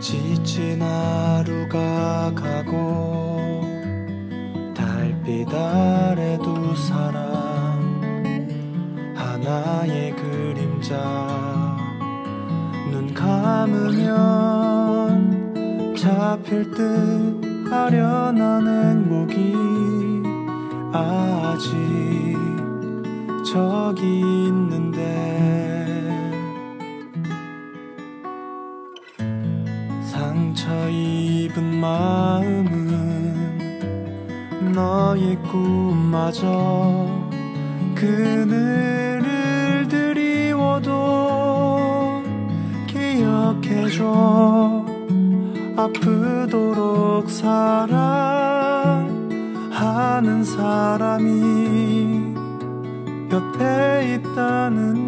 지친 하루가 가고 달빛 아래 두 사람 하나의 그림자. 눈 감으면 잡힐 듯 아련한 행복이 아직 저기 있는 상처 입은 마음은 너의 꿈마저 그늘을 드리워도 기억해줘. 아프도록 사랑하는 사람이 곁에 있다는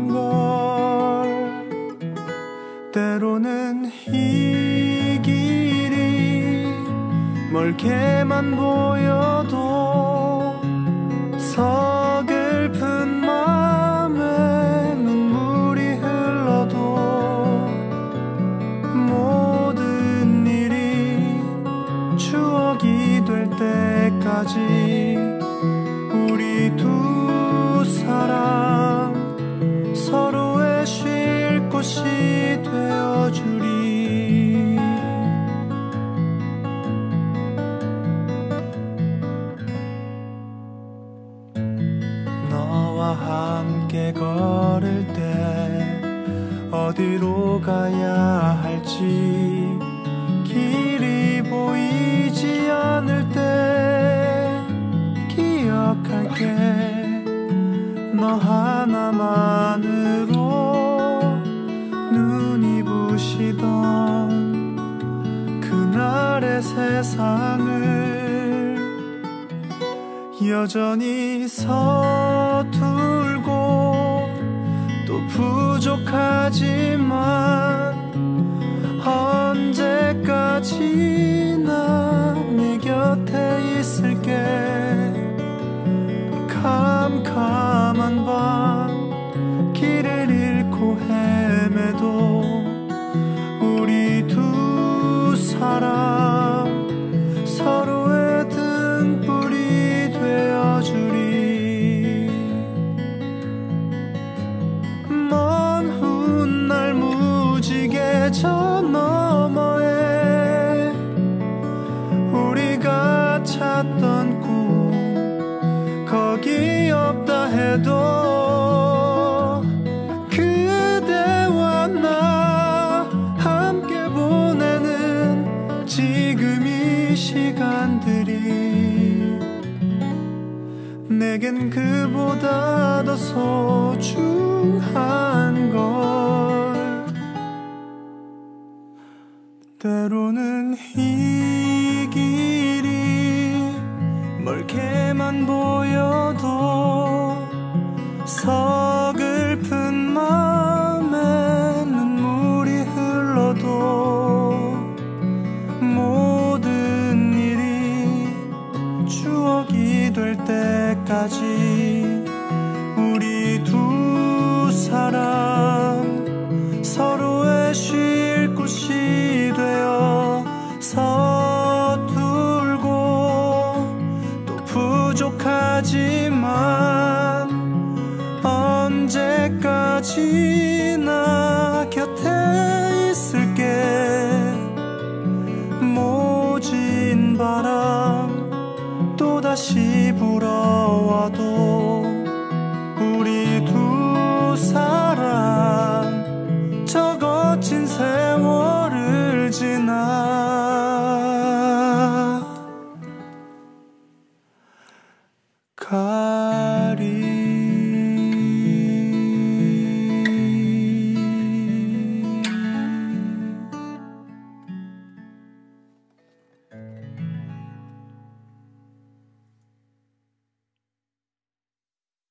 멀게만 보여도 서글픈 마음에 눈물이 흘러도 모든 일이 추억이 될 때까지 함께 걸을 때 어디로 가야 할지 길이 보이지 않을 때 기억할게. 너 하나만으로 눈이 부시던 그날의 세상을 여전히 서툴고 또 부족하지만 언제까지 저 너머에 우리가 찾던 꿈 거기 없다 해도 그대와 나 함께 보내는 지금 이 시간들이 내겐 그보다 더 소중한 때까지 우리 두 사람 서로의 쉴 곳이 되어 서툴고 또 부족하지만 언제까지나 곁에 있을게. 모진 바람 또다시 불어 car.